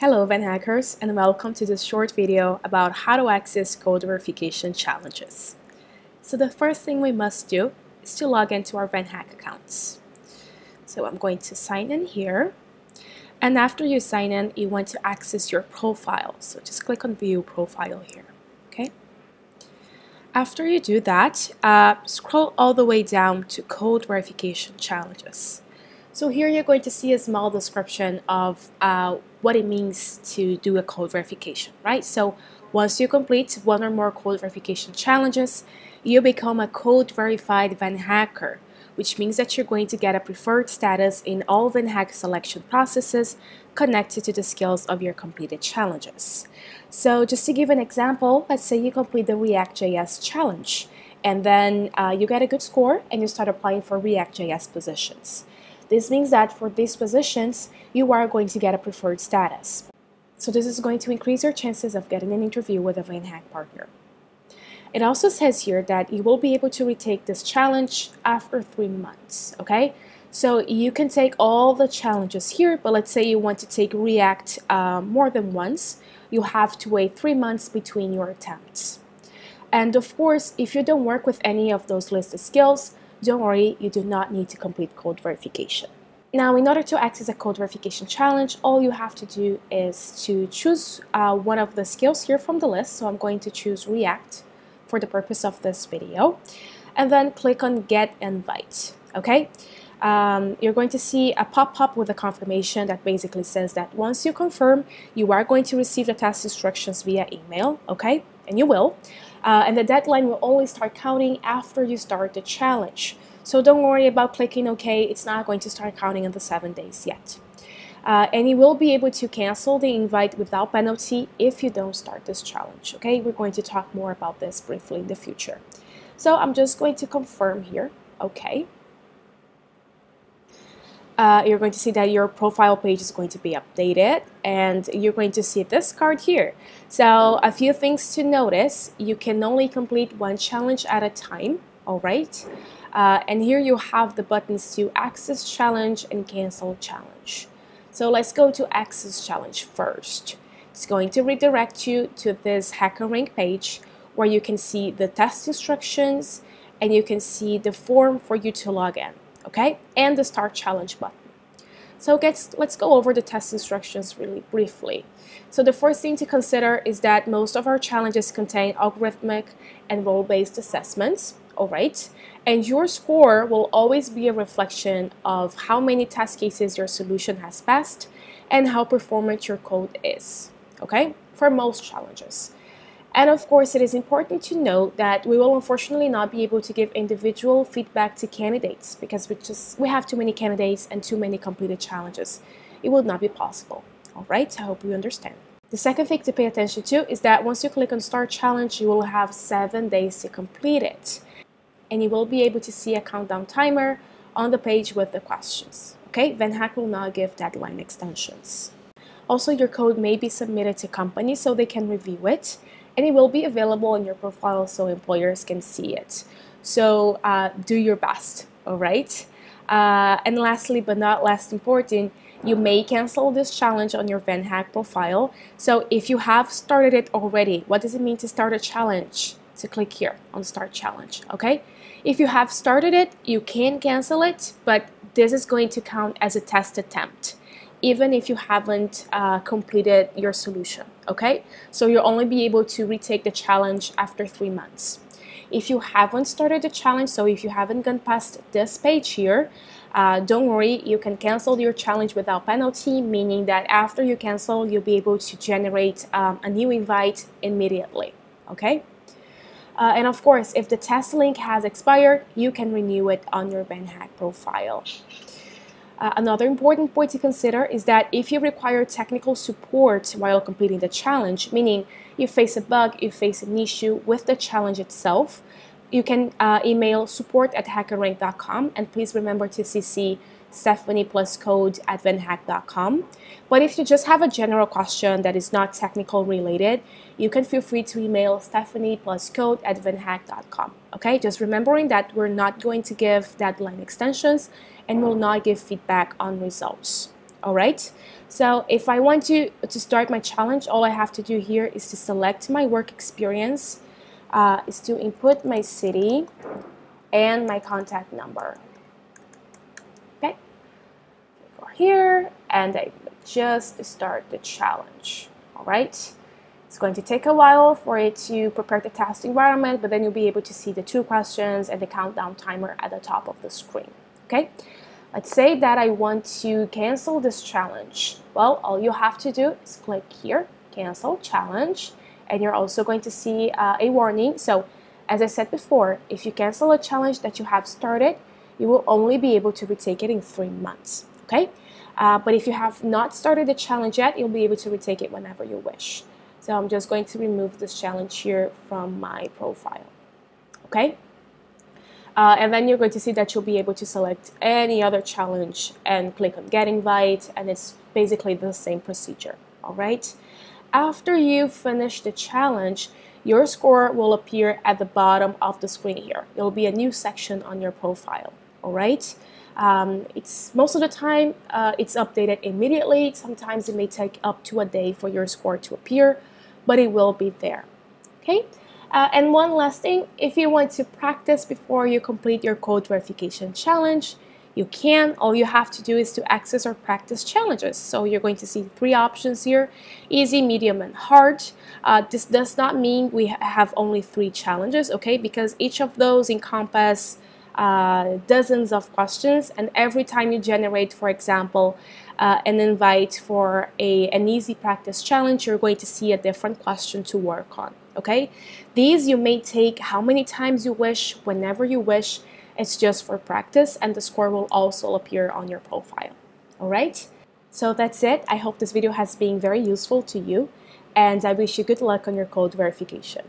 Hello VanHackers and welcome to this short video about how to access code verification challenges. So the first thing we must do is to log into our VanHack accounts. So I'm going to sign in here and after you sign in you want to access your profile. So just click on view profile here. Okay. After you do that, uh, scroll all the way down to code verification challenges. So here you're going to see a small description of uh, what it means to do a code verification, right? So once you complete one or more code verification challenges, you become a code verified VanHacker, which means that you're going to get a preferred status in all VanHack selection processes connected to the skills of your completed challenges. So just to give an example, let's say you complete the React.js challenge, and then uh, you get a good score and you start applying for React.js positions. This means that for these positions, you are going to get a preferred status. So this is going to increase your chances of getting an interview with a VanHack partner. It also says here that you will be able to retake this challenge after three months, okay? So you can take all the challenges here, but let's say you want to take React uh, more than once, you have to wait three months between your attempts. And of course, if you don't work with any of those listed skills, don't worry, you do not need to complete code verification. Now, in order to access a code verification challenge, all you have to do is to choose uh, one of the skills here from the list. So I'm going to choose React for the purpose of this video. And then click on Get Invite, okay? Um, you're going to see a pop-up with a confirmation that basically says that once you confirm, you are going to receive the test instructions via email, okay? And you will. Uh, and the deadline will only start counting after you start the challenge. So don't worry about clicking OK, it's not going to start counting in the seven days yet. Uh, and you will be able to cancel the invite without penalty if you don't start this challenge. Okay, we're going to talk more about this briefly in the future. So I'm just going to confirm here. Okay uh, you're going to see that your profile page is going to be updated and you're going to see this card here. So a few things to notice. You can only complete one challenge at a time, all right? Uh, and here you have the buttons to access challenge and cancel challenge. So let's go to access challenge first. It's going to redirect you to this HackerRank page where you can see the test instructions and you can see the form for you to log in okay? And the start challenge button. So let's, go over the test instructions really briefly. So the first thing to consider is that most of our challenges contain algorithmic and role-based assessments, all right? And your score will always be a reflection of how many test cases your solution has passed and how performant your code is, okay? For most challenges. And of course, it is important to note that we will unfortunately not be able to give individual feedback to candidates because we just we have too many candidates and too many completed challenges. It will not be possible. All right, I hope you understand. The second thing to pay attention to is that once you click on Start Challenge, you will have seven days to complete it. And you will be able to see a countdown timer on the page with the questions. Okay, VanHack will not give deadline extensions. Also, your code may be submitted to companies so they can review it and it will be available in your profile so employers can see it. So uh, do your best, all right? Uh, and lastly, but not less important, you may cancel this challenge on your VanHack profile. So if you have started it already, what does it mean to start a challenge? So click here on Start Challenge, okay? If you have started it, you can cancel it, but this is going to count as a test attempt even if you haven't uh, completed your solution, okay? So you'll only be able to retake the challenge after three months. If you haven't started the challenge, so if you haven't gone past this page here, uh, don't worry, you can cancel your challenge without penalty, meaning that after you cancel, you'll be able to generate um, a new invite immediately, okay? Uh, and of course, if the test link has expired, you can renew it on your VanHack profile. Uh, another important point to consider is that if you require technical support while completing the challenge, meaning you face a bug, you face an issue with the challenge itself, you can uh, email support at hackerrank.com and please remember to CC Stephanie plus code at vanhack.com. But if you just have a general question that is not technical related, you can feel free to email Stephanie plus code at vanhack.com. Okay, just remembering that we're not going to give deadline extensions and will not give feedback on results. All right. So if I want to, to start my challenge, all I have to do here is to select my work experience, uh, is to input my city and my contact number. Okay, go here and I just start the challenge. All right. It's going to take a while for it to prepare the test environment, but then you'll be able to see the two questions and the countdown timer at the top of the screen. Okay. Let's say that I want to cancel this challenge. Well, all you have to do is click here, cancel challenge, and you're also going to see uh, a warning. So as I said before, if you cancel a challenge that you have started, you will only be able to retake it in three months, okay? Uh, but if you have not started the challenge yet, you'll be able to retake it whenever you wish. So I'm just going to remove this challenge here from my profile, okay? Uh, and then you're going to see that you'll be able to select any other challenge and click on get invite and it's basically the same procedure all right after you finish the challenge your score will appear at the bottom of the screen here. It will be a new section on your profile all right? Um, it's most of the time uh, it's updated immediately. Sometimes it may take up to a day for your score to appear but it will be there okay? Uh, and one last thing, if you want to practice before you complete your code verification challenge, you can. All you have to do is to access or practice challenges. So you're going to see three options here, easy, medium, and hard. Uh, this does not mean we have only three challenges, okay? Because each of those encompass uh, dozens of questions and every time you generate, for example, uh, an invite for a, an easy practice challenge, you're going to see a different question to work on okay? These you may take how many times you wish, whenever you wish. It's just for practice and the score will also appear on your profile, all right? So that's it. I hope this video has been very useful to you and I wish you good luck on your code verification.